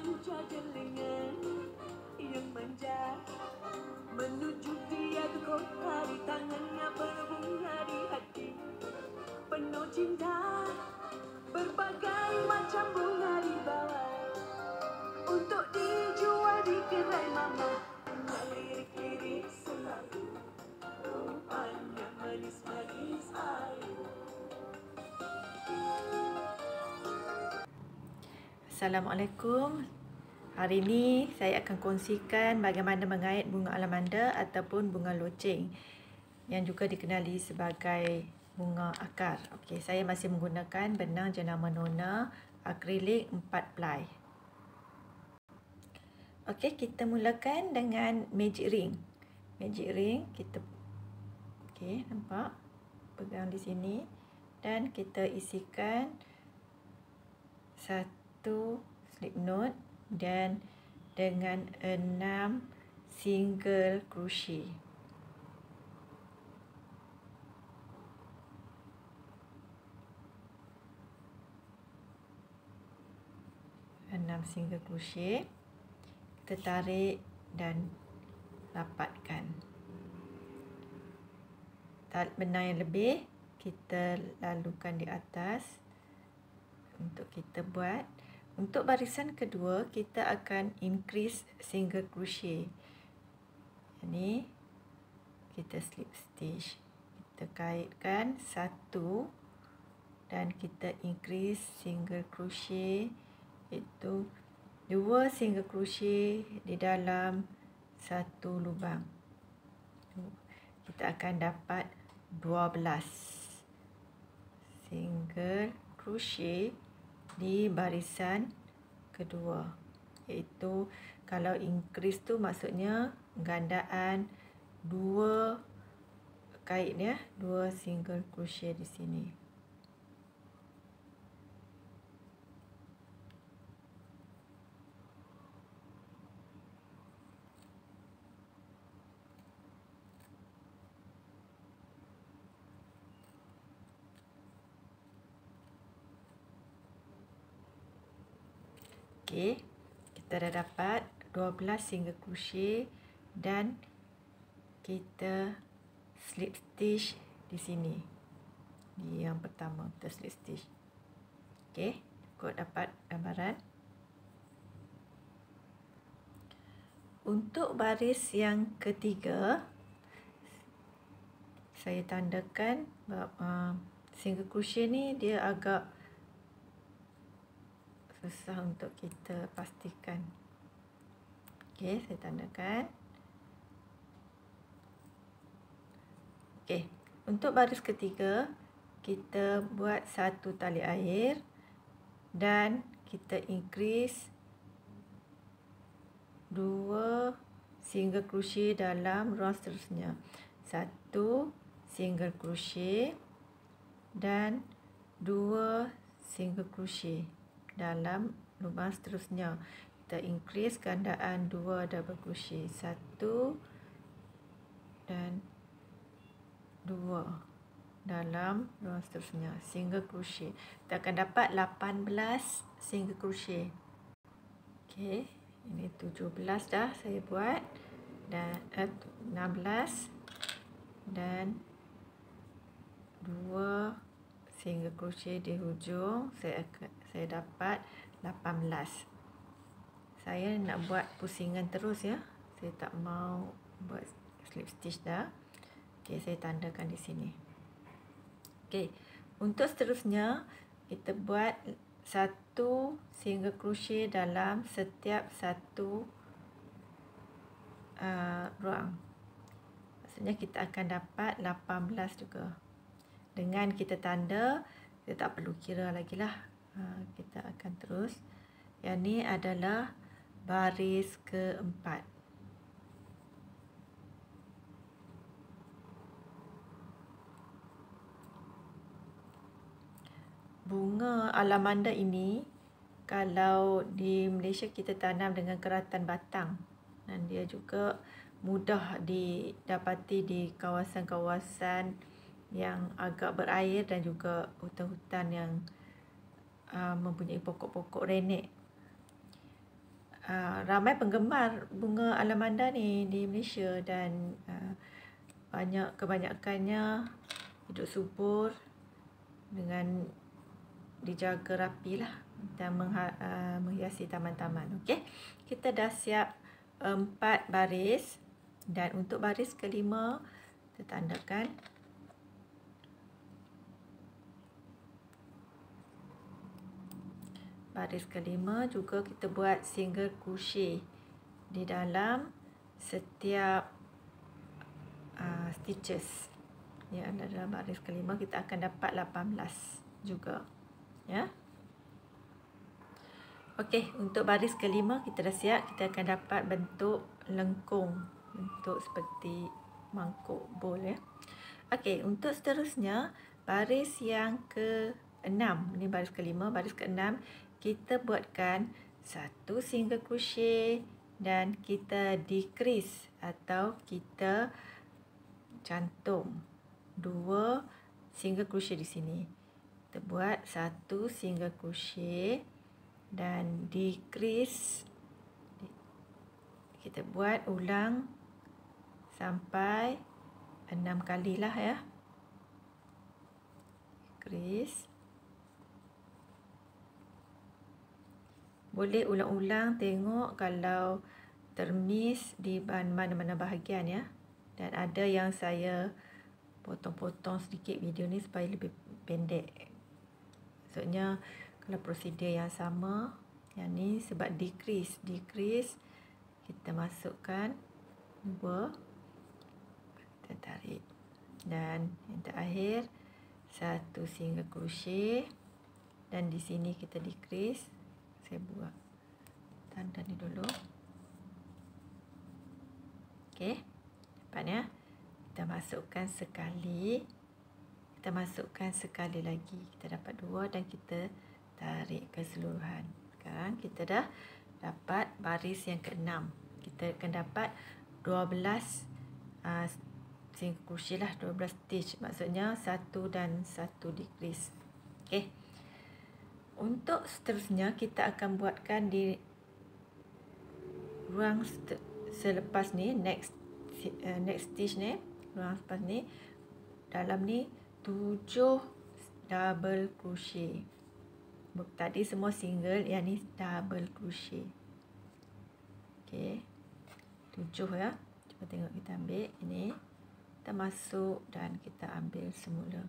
manja jelingan yang manja. Menuju dia ke kota di tangannya berbunga di hati. Penuh cinta berbagai macam bunga dibawa untuk dijual di gerai mama lirik-lirik selalu. Rupanya manis-manis Assalamualaikum. Hari ini saya akan kongsikan bagaimana mengait bunga alamanda ataupun bunga loceng yang juga dikenali sebagai bunga akar. Okey, saya masih menggunakan benang jenama Nona akrilik 4 ply. Okey, kita mulakan dengan magic ring. Magic ring kita Okey, nampak? Pegang di sini dan kita isikan satu satu slip knot dan dengan enam single crochet. Enam single crochet. Kita tarik dan rapatkan. Tarik benang yang lebih kita lalukan di atas untuk kita buat untuk barisan kedua, kita akan increase single crochet. Ini kita slip stitch. Kita kaitkan satu dan kita increase single crochet itu dua single crochet di dalam satu lubang. Kita akan dapat 12 single crochet di barisan kedua iaitu kalau increase tu maksudnya gandaan dua kait ya dua single crochet di sini Okey. Kita dah dapat 12 single crochet dan kita slip stitch di sini. Di yang pertama kita slip stitch. Okey, kau dapat gambaran. Untuk baris yang ketiga saya tandakan uh, single crochet ni dia agak susah untuk kita pastikan. Okey, saya tandakan. Okey, untuk baris ketiga, kita buat satu tali air dan kita increase dua single crochet dalam round seterusnya. Satu single crochet dan dua single crochet dalam lubang seterusnya. Kita increase gandaan dua double crochet. Satu dan dua dalam lubang seterusnya. Single crochet. Kita akan dapat 18 single crochet. Okey. Ini 17 dah saya buat. Dan eh, 16 dan dua single crochet di hujung. Saya akan saya dapat 18 saya nak buat pusingan terus ya. Saya tak mau buat slip stitch dah. Ok saya tandakan di sini. Ok untuk seterusnya kita buat satu single crochet dalam setiap satu uh, ruang. Maksudnya kita akan dapat 18 juga. Dengan kita tanda kita tak perlu kira lagi lah Ha, kita akan terus. Yang ni adalah baris keempat. Bunga alamanda ini kalau di Malaysia kita tanam dengan keratan batang dan dia juga mudah didapati di kawasan-kawasan yang agak berair dan juga hutan-hutan yang uh, mempunyai pokok-pokok renek. uh, ramai penggemar bunga alamanda ni di Malaysia dan uh, banyak kebanyakannya hidup subur dengan dijaga rapi lah dan uh, menghiasi taman-taman. Okey. Kita dah siap empat baris dan untuk baris kelima kita tandakan baris kelima juga kita buat single crochet di dalam setiap uh, stitches ya dalam baris kelima kita akan dapat 18 juga ya Okey, untuk baris kelima kita dah siap. Kita akan dapat bentuk lengkung. Bentuk seperti mangkuk bowl ya. Okey, untuk seterusnya baris yang ke-6. Ini baris kelima, baris ke-6 kita buatkan satu single crochet dan kita decrease atau kita cantum dua single crochet di sini. Kita buat satu single crochet dan decrease kita buat ulang sampai enam kali lah ya. Decrease Boleh ulang-ulang tengok kalau termis di mana-mana bahagian ya. Dan ada yang saya potong-potong sedikit video ni supaya lebih pendek. Maksudnya kalau prosedur yang sama, yang ni sebab decrease, decrease kita masukkan dua kita tarik dan yang terakhir satu single crochet dan di sini kita decrease saya buat. Tanda ni dulu. Okey. Dapatnya kita masukkan sekali. Kita masukkan sekali lagi. Kita dapat dua dan kita tarik keseluruhan. Sekarang kita dah dapat baris yang keenam. Kita akan dapat 12 uh, single crochet lah 12 stitch maksudnya satu dan satu decrease okey untuk seterusnya kita akan buatkan di ruang selepas ni next uh, next stitch ni ruang selepas ni dalam ni tujuh double crochet. Tadi semua single yang ni double crochet. Okey. Tujuh ya. Cuba tengok kita ambil. Ini kita masuk dan kita ambil semula.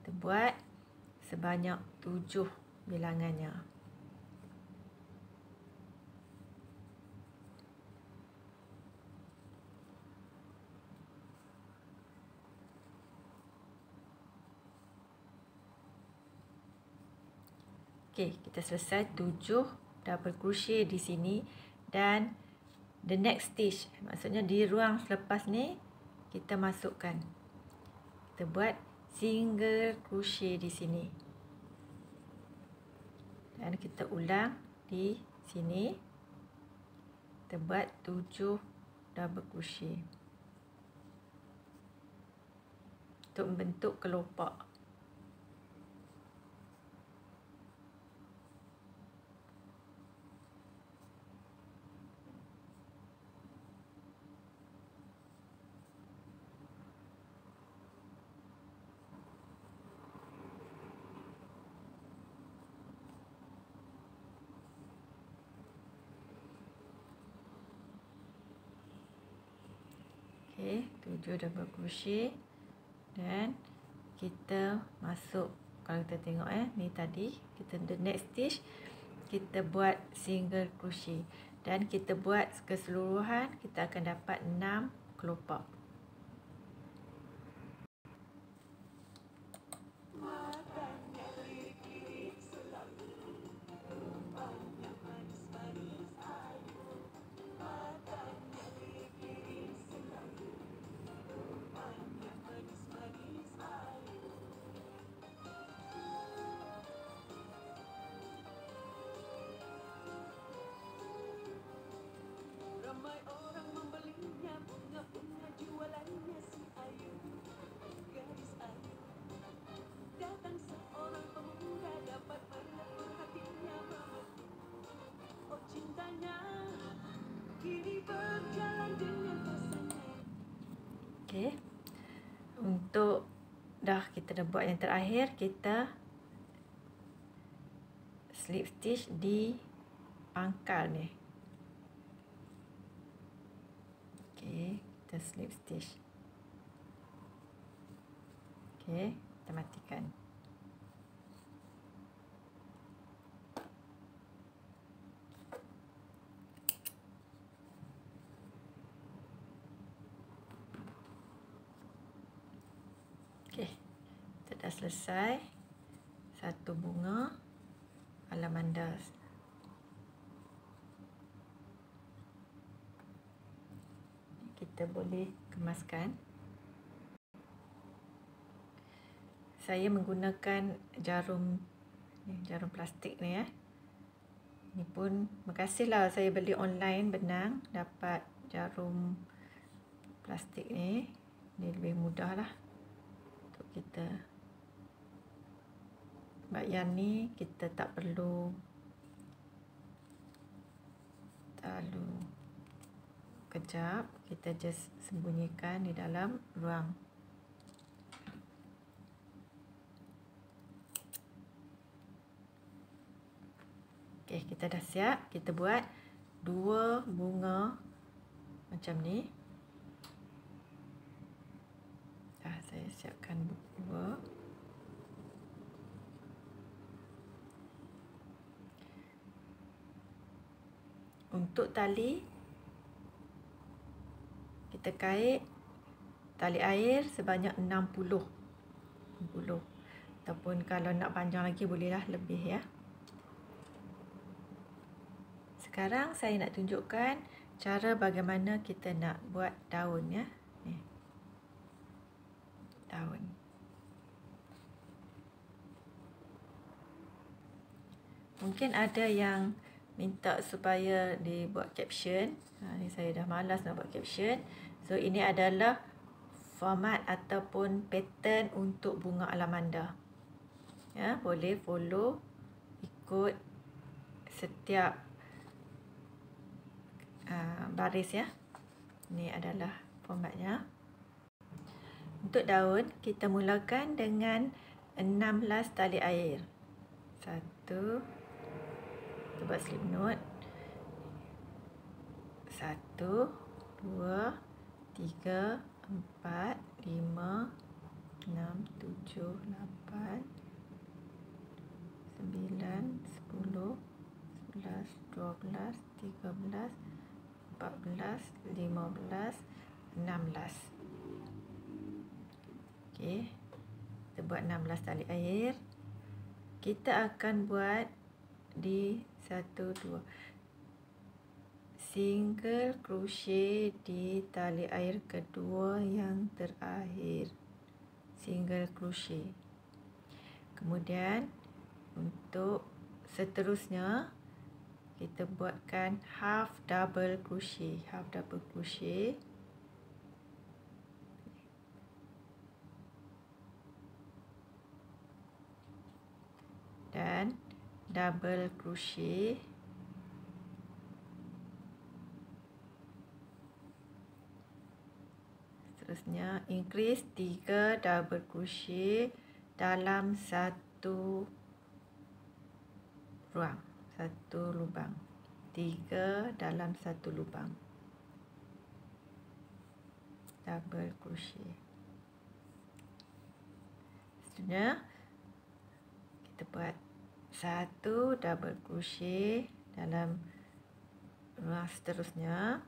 Kita buat sebanyak tujuh bilangannya. Okey, kita selesai. Tujuh double crochet di sini. Dan the next stitch maksudnya di ruang selepas ni kita masukkan. Kita buat single crochet di sini dan kita ulang di sini. Kita buat tujuh double crochet. Untuk membentuk kelopak Okey, tujuh double crochet dan kita masuk kalau kita tengok eh ni tadi kita the next stitch kita buat single crochet dan kita buat keseluruhan kita akan dapat 6 kelopak. Okey. Untuk dah kita dah buat yang terakhir kita slip stitch di pangkal ni. Okey kita slip stitch. Okey kita matikan dah selesai. Satu bunga. Alamanda kita boleh kemaskan. Saya menggunakan jarum jarum plastik ni ya. Ni pun makasihlah saya beli online benang dapat jarum plastik ni. Ni lebih mudah lah untuk kita sebab yang ni kita tak perlu terlalu kejap. Kita just sembunyikan di dalam ruang. Ok kita dah siap. Kita buat dua bunga macam ni dah saya siapkan dua tali. Kita kait tali air sebanyak 60 60 ataupun kalau nak panjang lagi bolehlah lebih ya. Sekarang saya nak tunjukkan cara bagaimana kita nak buat daun ya. Ni. Daun. Mungkin ada yang minta supaya dibuat caption. Ha, ni saya dah malas nak buat caption. So ini adalah format ataupun pattern untuk bunga alamanda. Ya, boleh follow ikut setiap uh, baris ya. Ini adalah formatnya. Untuk daun, kita mulakan dengan 16 tali air. Satu, buat slip knot. Satu dua tiga empat lima enam tujuh lapan sembilan sepuluh sebelas dua belas tiga belas empat belas lima belas enam belas. Okey. Kita buat enam belas tali air. Kita akan buat di satu dua. Single crochet di tali air kedua yang terakhir. Single crochet. Kemudian untuk seterusnya kita buatkan half double crochet. Half double crochet. Dan double crochet. Seterusnya increase 3 double crochet dalam satu ruang satu lubang. 3 dalam satu lubang. Double crochet. Seterusnya kita buat satu double crochet dalam ruang seterusnya.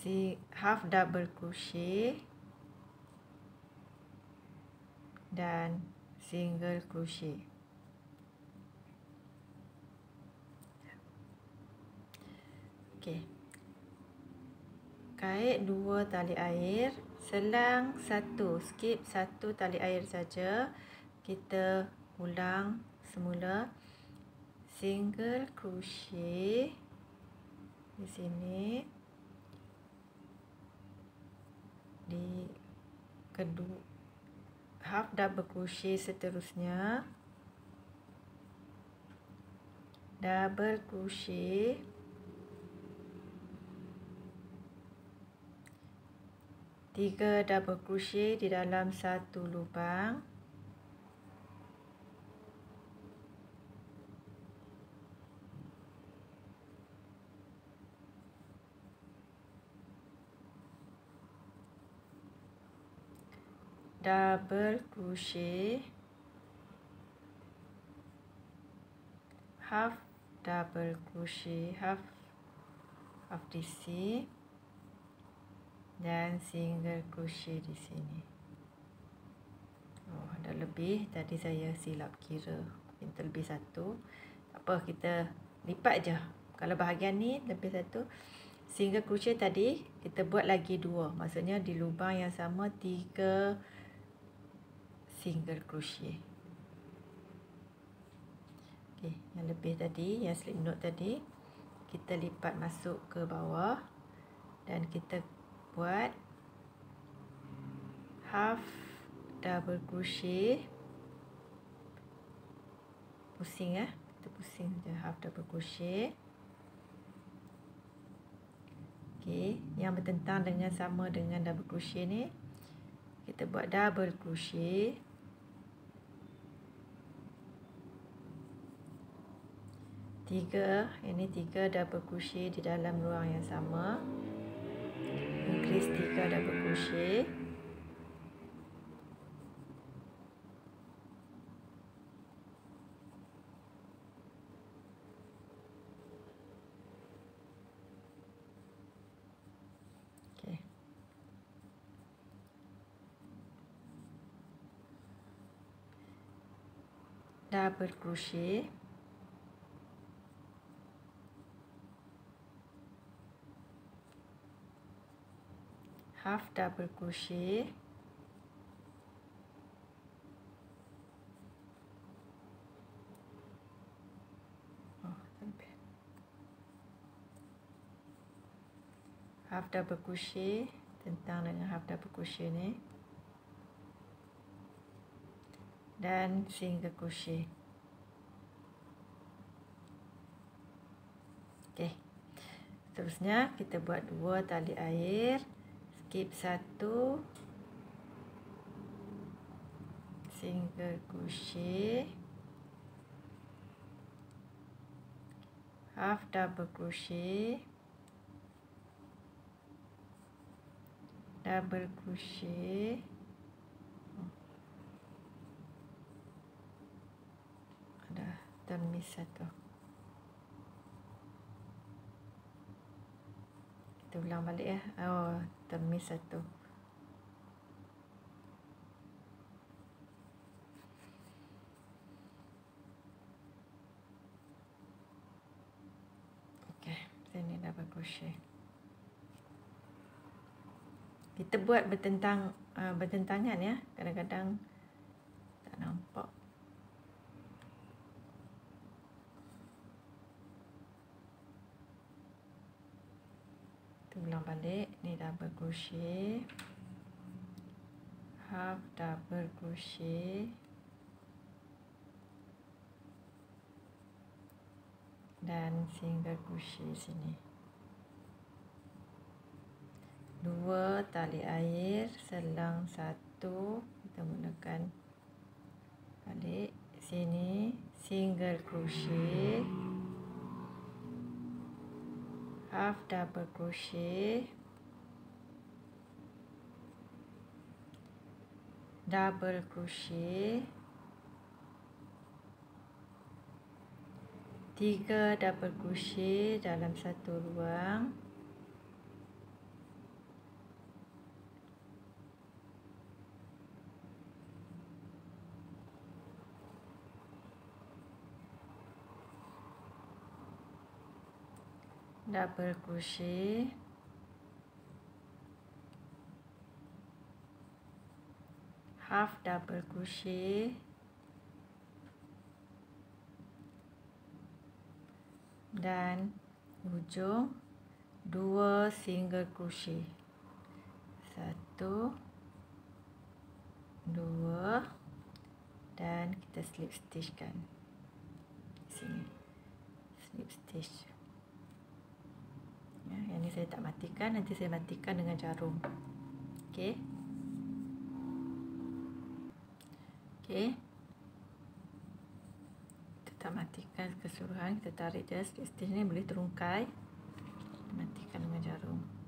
Si half double crochet. Dan single crochet. Okey. Kait dua tali air. Selang satu. Skip satu tali air saja kita ulang semula. Single crochet di sini. Di kedua half double crochet seterusnya. Double crochet. 3 double crochet di dalam satu lubang double crochet half double crochet half half DC dan single crochet di sini. Oh ada lebih. Tadi saya silap kira kita lebih satu. Tak apa kita lipat je. Kalau bahagian ni lebih satu. Single crochet tadi kita buat lagi dua. Maksudnya di lubang yang sama tiga single crochet. Okey yang lebih tadi yang slip knot tadi kita lipat masuk ke bawah dan kita buat half double crochet. Pusing ya kita pusing je half double crochet. Okey yang bertentang dengan sama dengan double crochet ni kita buat double crochet tiga ini tiga double crochet di dalam ruang yang sama. Increase tiga double crochet double crochet half double crochet. Half double crochet. Tentang dengan half double crochet ni. Dan single crochet. Okey seterusnya kita buat dua tali air skip satu. Single crochet. Half double crochet. Double crochet. Ada termis satu kita ulang balik ya oh termis satu. Sini double crochet kita buat bertentang uh, bertentangan ya. Kadang-kadang tak nampak ulang balik. Ni double crochet half double crochet dan single crochet sini. Dua tali air selang satu. Kita gunakan balik. Sini single crochet half double crochet. Double crochet. Tiga double crochet dalam satu ruang double crochet. Half double crochet. Dan ujung dua single crochet. Satu dua dan kita slip stitch kan sini slip stitch Ya, yang saya tak matikan, nanti saya matikan dengan jarum. Okey. Okey. Kita matikan keseluruhan. Kita tarik dia sikit-sikit ni boleh terungkai. Kita matikan dengan jarum.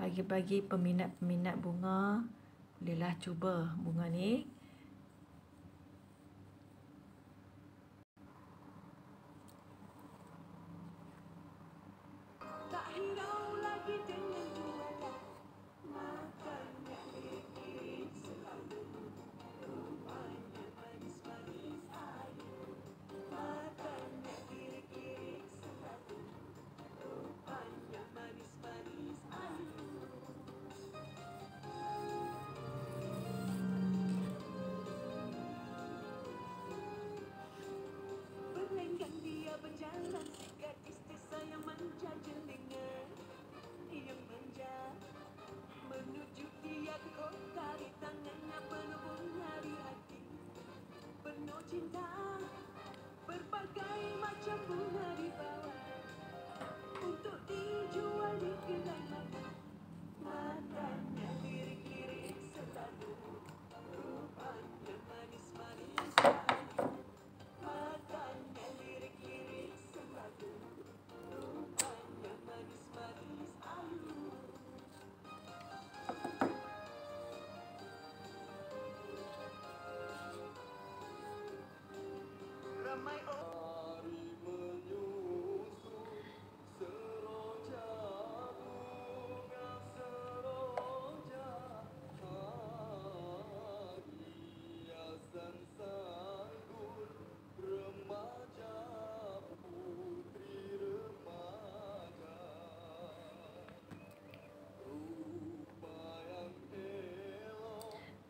Bagi-bagi peminat-peminat bunga bolehlah cuba bunga ni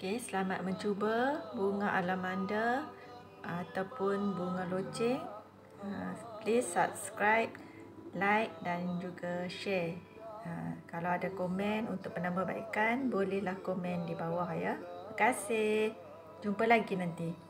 Okey, selamat mencuba bunga alamanda ataupun bunga loceng. Uh, please subscribe, like dan juga share. Uh, kalau ada komen untuk penambahbaikan, bolehlah komen di bawah ya. Terima kasih. Jumpa lagi nanti.